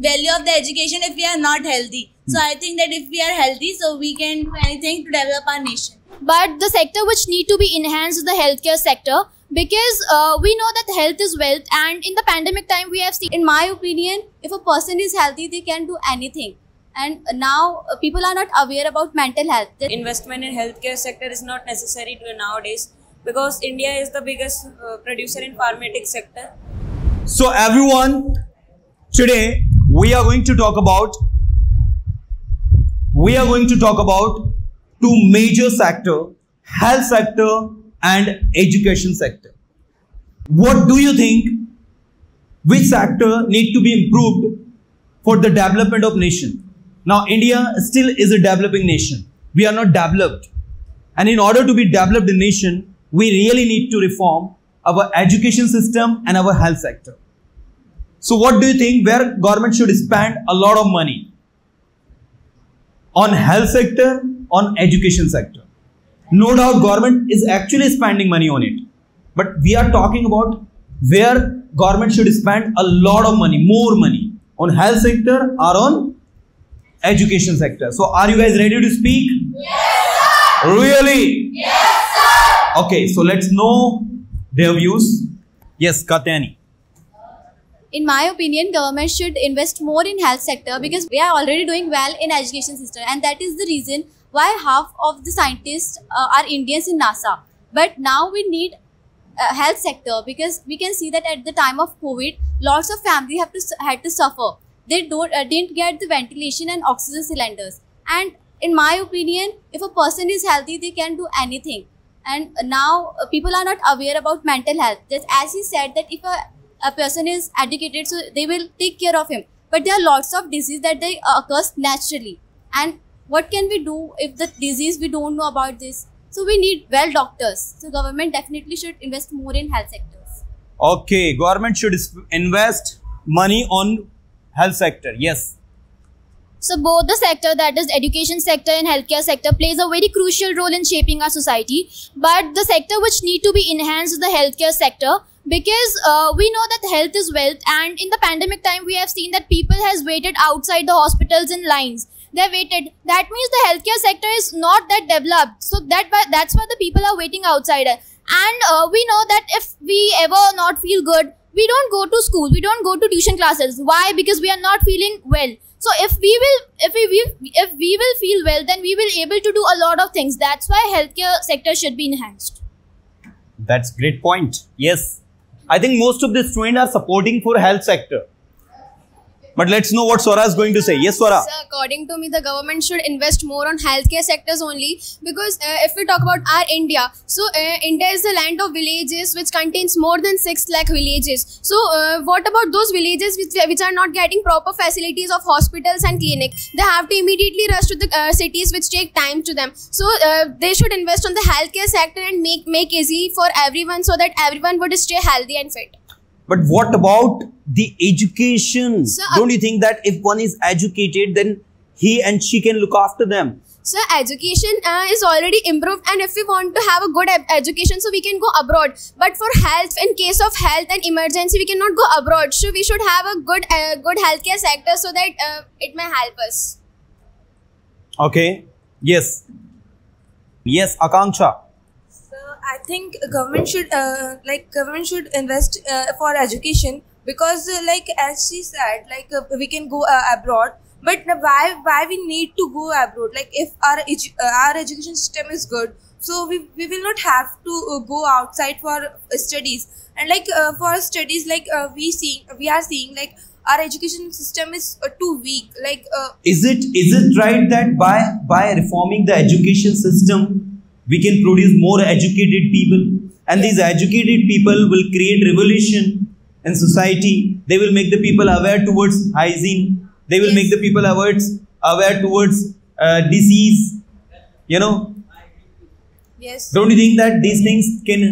value of the education if we are not healthy. So I think that if we are healthy, so we can do anything to develop our nation. But the sector which need to be enhanced is the healthcare sector because uh, we know that health is wealth and in the pandemic time we have seen in my opinion, if a person is healthy, they can do anything. And now uh, people are not aware about mental health. They- investment in healthcare sector is not necessary to nowadays because India is the biggest uh, producer in pharmaceutical sector. So everyone, today we are going to talk about we are going to talk about two major sector, health sector and education sector. What do you think which sector need to be improved for the development of nation? Now India still is a developing nation. We are not developed. And in order to be developed nation, we really need to reform our education system and our health sector. So what do you think where government should spend a lot of money? On health sector, on education sector. No doubt government is actually spending money on it. But we are talking about where government should spend a lot of money, more money on health sector or on education sector. So are you guys ready to speak? Yes, sir. Really? Yes, sir. Okay, so let's know their views. Yes, Katyani. In my opinion, government should invest more in health sector because we are already doing well in education system, and that is the reason why half of the scientists uh, are Indians in NASA. But now we need uh, health sector because we can see that at the time of COVID, lots of family have to had to suffer. They don't uh, didn't get the ventilation and oxygen cylinders. And in my opinion, if a person is healthy, they can do anything. And now uh, people are not aware about mental health. Just as he said that if a a person is educated so they will take care of him but there are lots of disease that they uh, occurs naturally and what can we do if the disease we don't know about this so we need well doctors so government definitely should invest more in health sectors Okay, government should invest money on health sector. Yes. So both the sector, that is education sector and healthcare sector, plays a very crucial role in shaping our society. But the sector which need to be enhanced is the healthcare sector because uh, we know that health is wealth, and in the pandemic time we have seen that people has waited outside the hospitals in lines. They waited. That means the healthcare sector is not that developed. So that that's why the people are waiting outside. And uh, we know that if we ever not feel good, we don't go to school. We don't go to tuition classes. Why? Because we are not feeling well. So if we will, if we will, if we will feel well, then we will able to do a lot of things. That's why healthcare sector should be enhanced. That's great point. Yes. I think most of the students are supporting for health sector. But let's know what Swara is going to say. Yes, Swara. So according to me, the government should invest more on healthcare sectors only because uh, if we talk about our India, so uh, India is the land of villages which contains more than six lakh villages. So uh, what about those villages which, which are not getting proper facilities of hospitals and clinic? They have to immediately rush to the uh, cities which take time to them. So uh, they should invest on the healthcare sector and make make easy for everyone so that everyone would stay healthy and fit. But what about the education? Sir, Don't you think that if one is educated, then he and she can look after them? So education uh, is already improved, and if we want to have a good ed- education, so we can go abroad. But for health, in case of health and emergency, we cannot go abroad. So we should have a good, uh, good healthcare sector so that uh, it may help us. Okay. Yes. Yes, Akanksha. I think government should uh, like government should invest uh, for education because uh, like as she said like uh, we can go uh, abroad but why why we need to go abroad? Like if our edu- uh, our education system is good so we, we will not have to go outside for studies. And like for studies like we see we are seeing like our education system is too weak. Like Is it is it right that by by reforming the education system, we can produce more educated people, and these educated people will create revolution in society. They will make the people aware towards hygiene. They will make the people aware aware towards uh, disease. You know, yes don't you think that these things can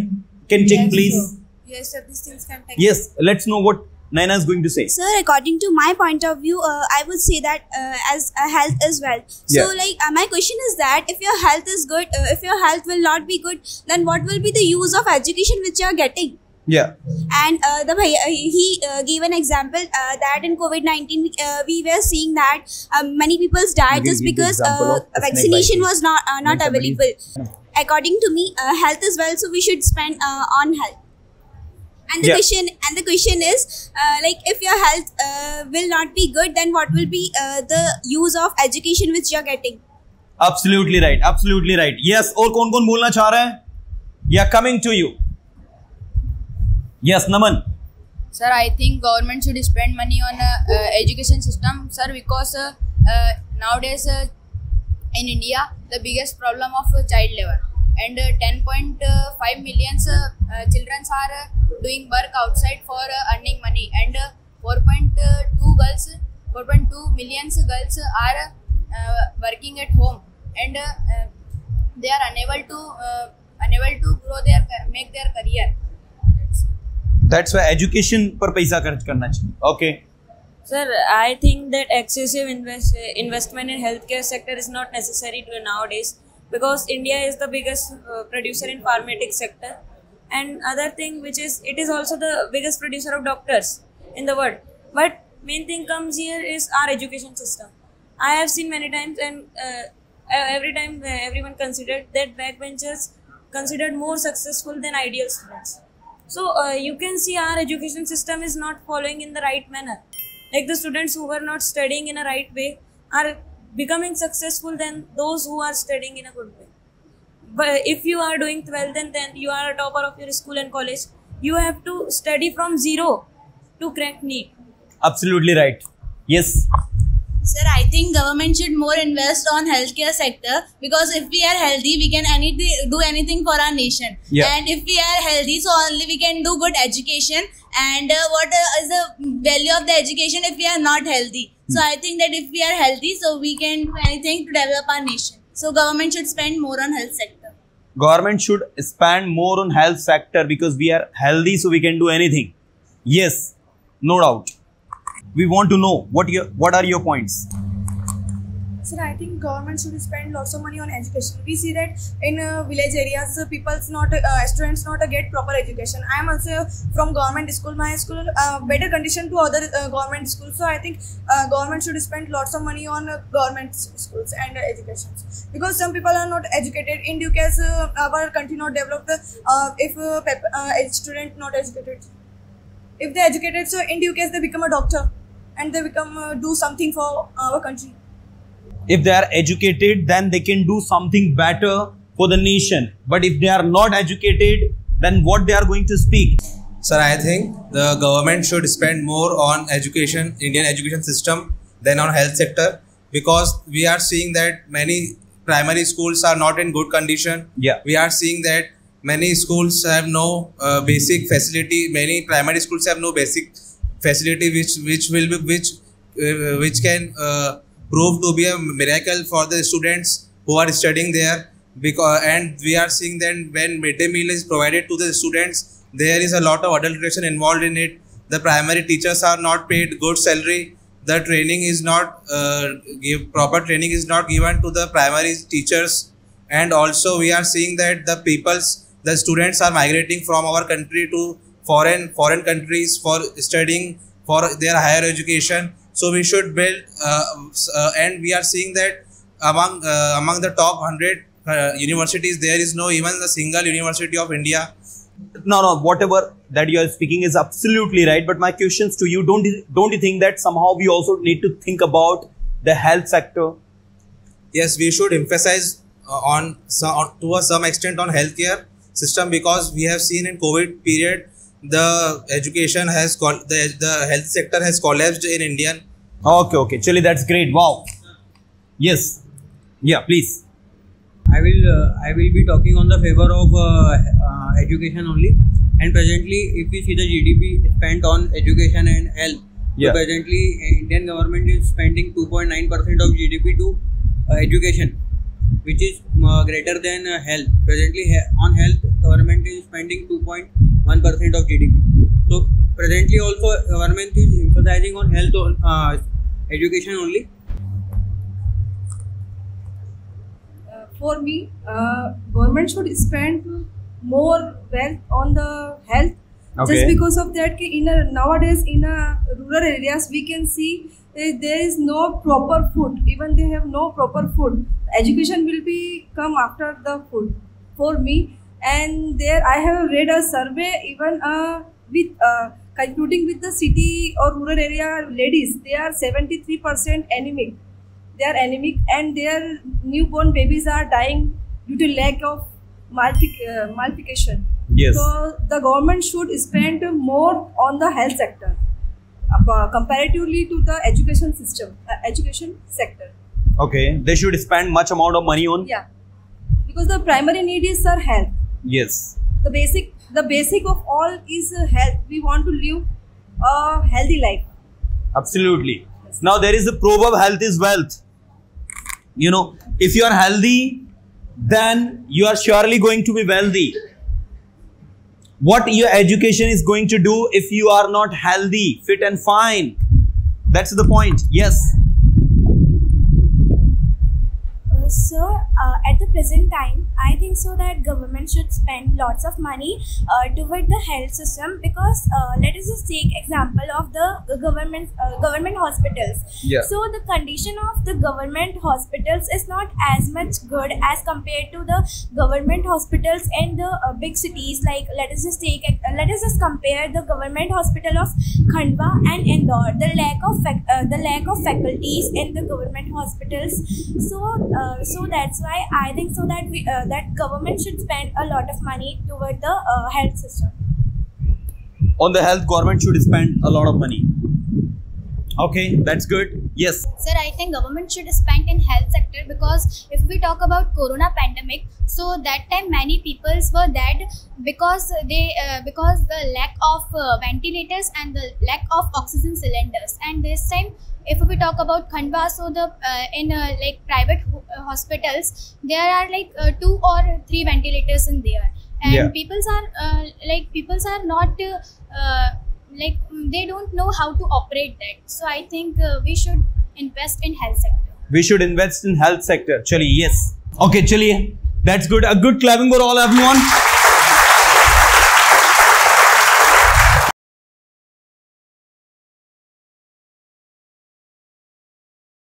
can take yes, place? yes sir these things can take Yes. Let's know what Naina is going to say. Sir, according to my point of view, uh, I would say that uh, as uh, health as well. So, Yeah. like, uh, my question is that if your health is good, uh, if your health will not be good, then what will be the use of education which you are getting? Yeah. And uh, the he uh, gave an example uh, that in COVID nineteen uh, we were seeing that many people died just because uh, of a snake vaccination was not uh, not available. According to me, uh, health is well, so we should spend uh, on health. And the Yeah. question and the question is uh, like if your health uh, will not be good, then what will be uh, the use of education which you are getting? Absolutely right. Absolutely right. Yes. और कौन कौन बोलना चाह रहा है? Yeah, coming to you. Yes, Naman. Sir, I think government should spend money on uh, uh, education system, sir, because uh, uh, nowadays uh, in India the biggest problem of uh, child labor and uh, 10.5 millions uh, uh, children are uh, doing work outside for uh, earning money and uh, 4.2 girls 4.2 millions girls are uh, working at home and uh, uh, they are unable to uh, unable to grow their make their career That's- That's why education पर पैसा खर्च करना चाहिए. Okay. Sir, I think that excessive invest, investment in healthcare sector is not necessary to nowadays because India is the biggest uh, producer in pharmaceutical sector, and other thing which is it is also the biggest producer of doctors in the world. But main thing comes here is our education system. I have seen many times, and uh, every time uh, everyone considered that backbenchers considered more successful than ideal students. So uh, you can see our education system is not following in the right manner. Like the students who were not studying in a right way are becoming successful than those who are studying in a good way. But if you are doing 12th and then you are a topper of your school and college, you have to study from zero to crack NEET. Absolutely right. Yes. Sir, I think government should more invest on healthcare sector because if we are healthy, we can anything do anything for our nation. Yeah. And if we are healthy, so only we can do good education. And uh, what uh, is the value of the education if we are not healthy? So I think that if we are healthy, so we can do anything to develop our nation. So government should spend more on health sector. Government should spend more on health sector because we are healthy, so we can do anything. Yes, no doubt. We want to know what your what are your points. Sir, I think government should spend lots of money on education. We see that in uh, village areas, uh, people's not uh, students not uh, get proper education. I am also from government school. My school uh, better condition to other uh, government schools. So I think government should spend lots of money on government schools and education because some people are not educated. In due case, our country not developed. If a student not educated, if they educated, so in due case they become a doctor and they become uh, do something for our country. If they are educated, then they can do something better for the nation. But if they are not educated, then what they are going to speak? Sir, I think the government should spend more on education, Indian education system, than on health sector because we are seeing that many primary schools are not in good condition. Yeah. We are seeing that many schools have no uh, basic facility. Many primary schools have no basic facility, which which will be which uh, which can uh, prove to be a miracle for the students who are studying there. Because and we are seeing that when midday meal is provided to the students, there is a lot of adulteration involved in it. The primary teachers are not paid good salary. The training is not uh, give proper training is not given to the primary teachers, and also we are seeing that the people's the students are migrating from our country to foreign foreign countries for studying for their higher education. So we should build, uh, uh, and we are seeing that among uh, among the top hundred uh, universities, there is no even a single university of India No, no, whatever that you are speaking is absolutely right. But my questions to you, don't you- don't you think that somehow we also need to think about the health sector? yes we should emphasize uh, on, so, on to a some extent on healthcare system because we have seen in covid period the education has col- the, the health sector has collapsed in India. Okay, okay, actually that's great. Wow. Yes. Yeah, please. I will uh, I will be talking on the favor of uh, uh, education only. And presently, if we see the GDP spent on education and health, yeah. so presently uh, Indian government is spending 2.9 percent of GDP to uh, education, which is uh, greater than health. Presently, on health, government is spending 2. 1% of GDP. So presently also government is emphasizing on health on uh, education only. Uh, for me, uh, government should spend more wealth on the health. Okay. Just because of that, in a, nowadays in a rural areas we can see there is no proper food. Even they have no proper food. Education will be come after the food. For me, and there i have read a survey even uh, with uh, concluding with the city or rural area ladies they are 73% anemic they are anemic and their newborn babies are dying due to lack of malfi- uh, malfication Yes. so the government should spend more on the health sector uh, comparatively to the education system uh, education sector Okay. They should spend much amount of money on. yeah because the primary need is sir health Yes. the basic the basic of all is uh, health we want to live a healthy life Absolutely. Now there is the proverb health is wealth. You know, if you are healthy, then you are surely going to be wealthy. What your education is going to do if you are not healthy, fit and fine? That's the point. Yes. Uh, so uh, at the present time i think so that government should spend lots of money uh, toward the health system because uh, let us just take example of the government uh, government hospitals. Yeah. so the condition of the government hospitals is not as much good as compared to the government hospitals in the uh, big cities. Like let us just take uh, let us just compare the government hospital of khandwa and indore. The lack of uh, the lack of faculties in the government hospitals. So uh, so that's why i think so that we uh, that government should spend a lot of money toward the uh, health system On the health, government should spend a lot of money. Okay, that's good. Yes. Sir, I think government should spend in health sector because if we talk about corona pandemic, so that time many peoples were dead because they uh, because the lack of uh, ventilators and the lack of oxygen cylinders. And this time, if we talk about Khandwa, so the uh, in uh, like private ho- uh, hospitals, there are like uh, two or three ventilators in there, and Yeah. peoples are uh, like peoples are not. Uh, uh, like mm, they don't know how to operate that so i think uh, we should invest in health sector We should invest in health sector. Chaliye, yes. Okay, chaliye. That's good. A good clapping for all everyone.